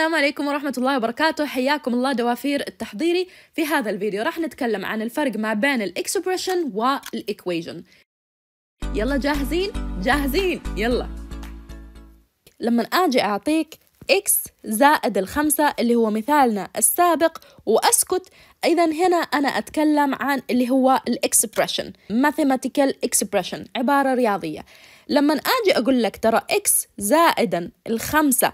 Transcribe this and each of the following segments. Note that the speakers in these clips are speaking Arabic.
السلام عليكم ورحمة الله وبركاته. حياكم الله دوافير التحضيري في هذا الفيديو. راح نتكلم عن الفرق ما بين ال expression وال equation. يلا جاهزين؟ جاهزين. يلا. لما آجي أعطيك x زائد الخمسة اللي هو مثالنا السابق وأسكت إذا هنا أنا أتكلم عن اللي هو ال expression. Mathematical expression عبارة رياضية. لما أجي أقول لك ترى x زائدا الخمسة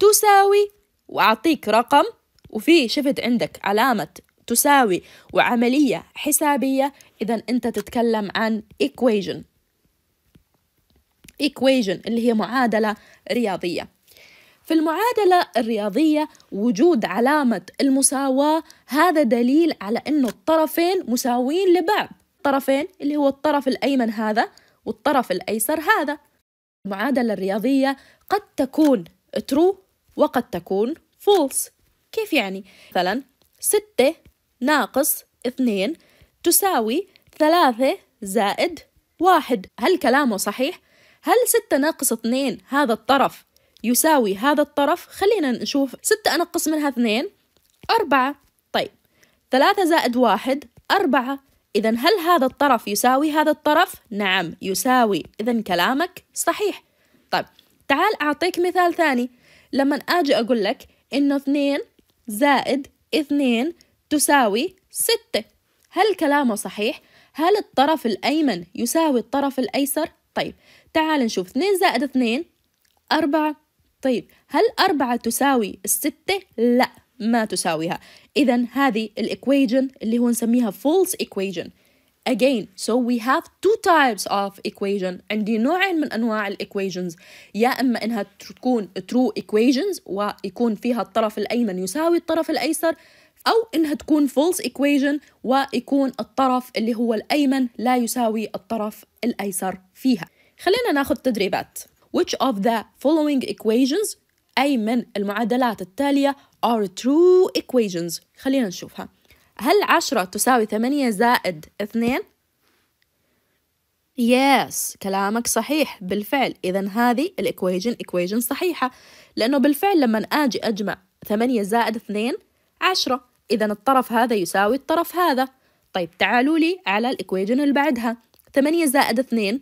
تساوي وأعطيك رقم وفي شفت عندك علامة تساوي وعملية حسابية إذا أنت تتكلم عن equation. equation اللي هي معادلة رياضية. في المعادلة الرياضية وجود علامة المساواة هذا دليل على أنه الطرفين مساويين لبعض. الطرفين اللي هو الطرف الأيمن هذا والطرف الأيسر هذا. المعادلة الرياضية قد تكون true وقد تكون false كيف يعني؟ مثلا ستة ناقص اثنين تساوي ثلاثة زائد واحد. هل كلامه صحيح؟ هل ستة ناقص اثنين هذا الطرف يساوي هذا الطرف؟ خلينا نشوف. ستة أنقص منها اثنين أربعة. طيب ثلاثة زائد واحد أربعة. إذا هل هذا الطرف يساوي هذا الطرف؟ نعم يساوي. إذا كلامك صحيح. طيب تعال أعطيك مثال ثاني. لما أجي أقول لك إنه اثنين زائد اثنين تساوي ستة هل كلامه صحيح؟ هل الطرف الأيمن يساوي الطرف الأيسر؟ طيب تعال نشوف اثنين زائد اثنين أربعة طيب هل أربعة تساوي الستة؟ لا ما تساويها إذا هذه الإكويجن اللي هو نسميها false equation Again, so we have two types of equation عندي نوعين من أنواع ال equations يا إما إنها تكون true equations ويكون فيها الطرف الأيمن يساوي الطرف الأيسر أو إنها تكون false equation ويكون الطرف اللي هو الأيمن لا يساوي الطرف الأيسر فيها. خلينا ناخذ تدريبات. Which of the following equations أي من المعادلات التالية are true equations خلينا نشوفها. هل عشرة تساوي ثمانية زائد اثنين؟ يس كلامك صحيح. بالفعل. إذا هذه الإكويجن إكويجن صحيحة. لأنه بالفعل لما أجي أجمع ثمانية زائد اثنين عشرة. إذا الطرف هذا يساوي الطرف هذا. طيب تعالوا لي على الإكويجن اللي بعدها. ثمانية زائد اثنين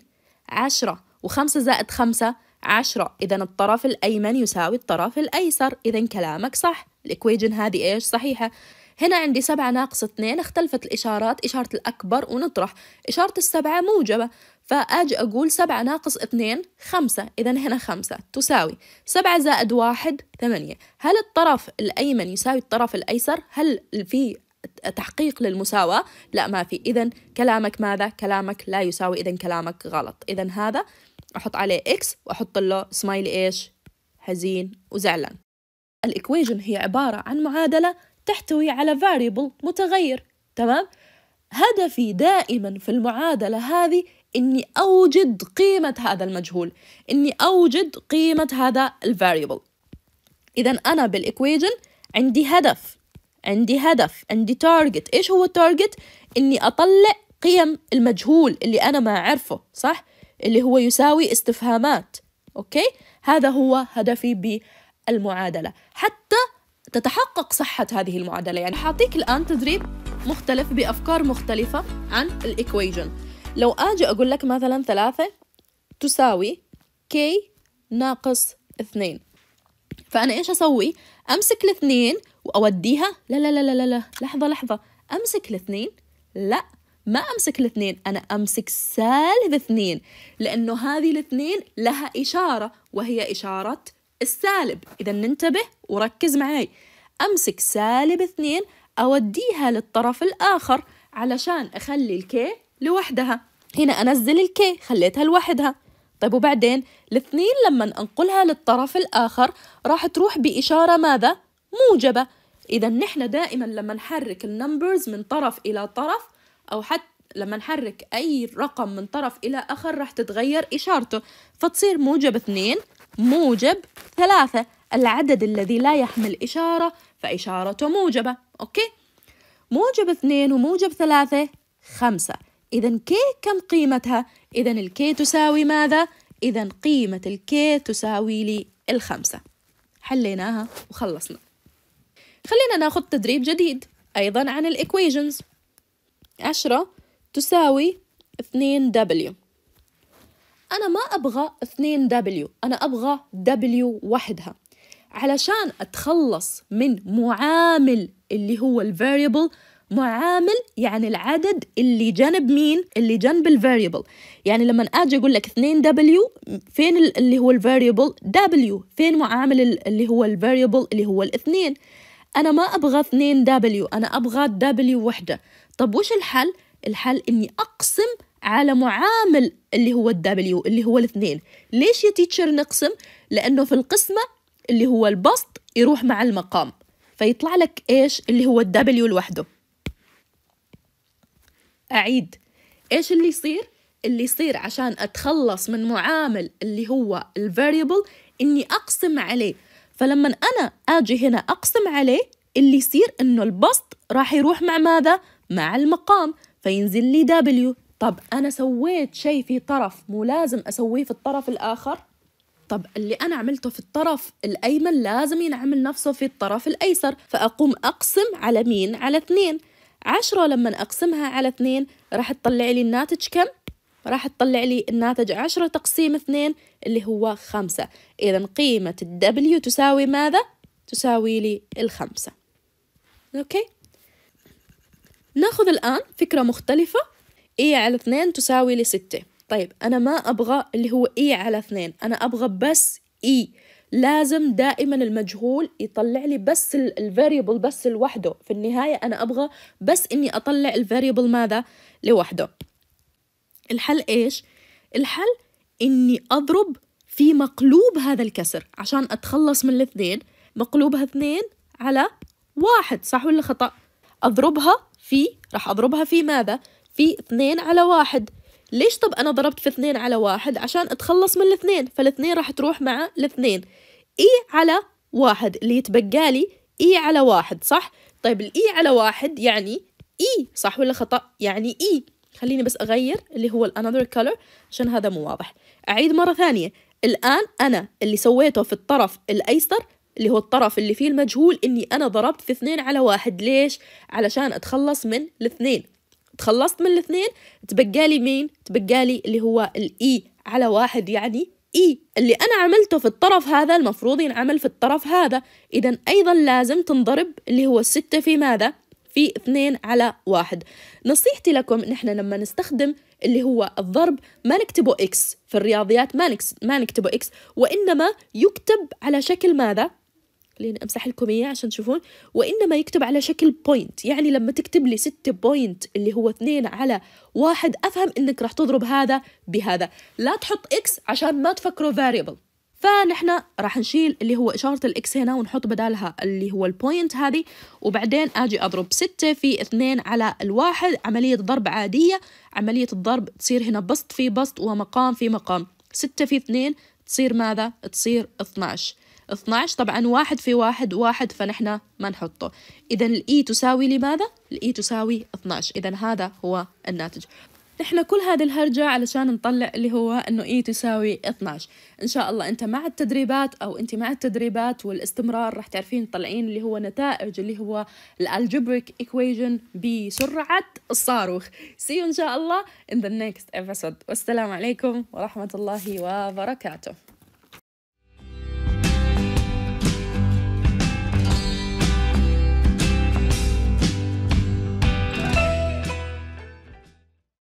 عشرة. وخمسة زائد خمسة عشرة. إذا الطرف الأيمن يساوي الطرف الأيسر. إذا كلامك صح. الإكويجن هذه إيش؟ صحيحة. هنا عندي سبعة ناقص اثنين اختلفت الإشارات إشارة الأكبر ونطرح إشارة السبعة موجبة فأجي أقول سبعة ناقص اثنين خمسة إذا هنا خمسة تساوي سبعة زائد واحد ثمانية هل الطرف الأيمن يساوي الطرف الأيسر؟ هل في تحقيق للمساواة؟ لا ما في إذا كلامك ماذا؟ كلامك لا يساوي إذا كلامك غلط إذا هذا أحط عليه X وأحط له سمايلي إيش؟ حزين وزعلان الإكويجن هي عبارة عن معادلة تحتوي على variable متغير تمام؟ هدفي دائما في المعادلة هذه إني أوجد قيمة هذا المجهول إني أوجد قيمة هذا ال variable إذا أنا بال equation عندي هدف عندي هدف عندي target إيش هو ال target إني أطلع قيم المجهول اللي أنا ما أعرفه صح؟ اللي هو يساوي استفهامات okay؟ هذا هو هدفي بالمعادلة. حتى تتحقق صحة هذه المعادلة. يعني حاعطيك الآن تدريب مختلف بأفكار مختلفة عن ال equation. لو أجي أقول لك مثلا ثلاثة تساوي k ناقص اثنين. فأنا إيش أسوي؟ أمسك الاثنين وأوديها. لا لا لا لا لا لحظة لحظة. أمسك الاثنين؟ لا ما أمسك الاثنين. أنا أمسك سالب اثنين لأنه هذه الاثنين لها إشارة وهي إشارة السالب. إذا ننتبه وركز معي أمسك سالب اثنين أوديها للطرف الآخر علشان أخلي ال K لوحدها. هنا أنزل ال K خليتها لوحدها. طيب وبعدين الاثنين لما أنقلها للطرف الآخر راح تروح بإشارة ماذا؟ موجبة. إذا نحن دائما لما نحرك ال numbers من طرف إلى طرف أو حتى لما نحرك أي رقم من طرف إلى آخر راح تتغير إشارته. فتصير موجب اثنين موجب ثلاثة العدد الذي لا يحمل إشارة فإشارته موجبة okay؟ موجب اثنين وموجب ثلاثة خمسة. إذا K كم قيمتها؟ إذا ال K تساوي ماذا؟ إذا قيمة ال K تساوي لي الخمسة حليناها وخلصنا. خلينا ناخذ تدريب جديد أيضا عن ال equations عشرة تساوي اثنين W أنا ما أبغى اثنين W أنا أبغى W وحدها. علشان أتخلص من معامل اللي هو ال variable معامل يعني العدد اللي جنب مين؟ اللي جنب ال variable يعني لما آجي أقول لك 2 W فين اللي هو ال variable W فين معامل اللي هو ال variable اللي هو الاثنين أنا ما أبغى 2 W أنا أبغى W وحدة. طب وش الحل؟ الحل إني أقسم على معامل اللي هو ال W اللي هو الاثنين. ليش يا teacher نقسم؟ لأنه في القسمة اللي هو البسط يروح مع المقام. فيطلع لك إيش؟ اللي هو ال W لوحده. أعيد. إيش اللي يصير؟ اللي يصير عشان أتخلص من معامل اللي هو ال variable إني أقسم عليه. فلما أنا أجي هنا أقسم عليه اللي يصير إنه البسط راح يروح مع ماذا؟ مع المقام. فينزل لي W طب أنا سويت شيء في طرف مو لازم أسويه في الطرف الآخر طب اللي أنا عملته في الطرف الأيمن لازم ينعمل نفسه في الطرف الأيسر فأقوم أقسم على مين؟ على اثنين عشرة لما أقسمها على اثنين راح تطلع لي الناتج كم؟ راح تطلع لي الناتج عشرة تقسيم اثنين اللي هو خمسة إذا قيمة ال W تساوي ماذا؟ تساوي لي الخمسة okay؟ ناخذ الآن فكرة مختلفة A على اثنين تساوي لي ستة. طيب أنا ما أبغى اللي هو a على اثنين. أنا أبغى بس a لازم دائما المجهول يطلع لي بس ال variable بس لوحده. في النهاية أنا أبغى بس إني أطلع ال variable ماذا؟ لوحده. الحل إيش؟ الحل إني أضرب في مقلوب هذا الكسر. عشان أتخلص من الاثنين مقلوبها اثنين على واحد. صح ولا خطأ؟ أضربها في راح أضربها في ماذا؟ في اثنين على واحد. ليش طب أنا ضربت في اثنين على واحد؟ عشان أتخلص من الاثنين فالاثنين راح تروح مع الاثنين. a على واحد اللي يتبقى لي a على واحد صح؟ طيب ال a على واحد يعني a صح ولا خطأ؟ يعني a خليني بس أغير اللي هو another color عشان هذا مو واضح. أعيد مرة ثانية. الآن أنا اللي سويته في الطرف الأيسر اللي هو الطرف اللي فيه المجهول إني أنا ضربت في اثنين على واحد. ليش؟ علشان أتخلص من الاثنين. تخلصت من الاثنين تبقى لي مين؟ تبقى لي اللي هو ال a على واحد يعني a اللي أنا عملته في الطرف هذا المفروض ينعمل في الطرف هذا. اذا أيضا لازم تنضرب اللي هو الستة في ماذا؟ في اثنين على واحد. نصيحتي لكم نحن لما نستخدم اللي هو الضرب ما نكتبه x في الرياضيات ما, ما نكتبه x وإنما يكتب على شكل ماذا؟ خليني أمسح لكم إياه عشان تشوفون. وإنما يكتب على شكل point يعني لما تكتب لي ستة point اللي هو اثنين على واحد أفهم إنك راح تضرب هذا بهذا. لا تحط x عشان ما تفكروا variable فنحن راح نشيل اللي هو إشارة ال x هنا ونحط بدالها اللي هو ال point هذه. وبعدين أجي أضرب ستة في اثنين على الواحد. عملية ضرب عادية. عملية الضرب تصير هنا بسط في بسط ومقام في مقام. ستة في اثنين تصير ماذا؟ تصير 12 12 طبعا واحد في واحد واحد فنحن ما نحطه. إذا ال a تساوي لماذا؟ ال a تساوي 12 إذا هذا هو الناتج. نحن كل هذه الهرجة علشان نطلع اللي هو إنه a تساوي 12 إن شاء الله أنت مع التدريبات أو أنت مع التدريبات والاستمرار راح تعرفين تطلعين اللي هو نتائج اللي هو ال algebraic equation بسرعة الصاروخ. You إن شاء الله in the next episode. والسلام عليكم ورحمة الله وبركاته.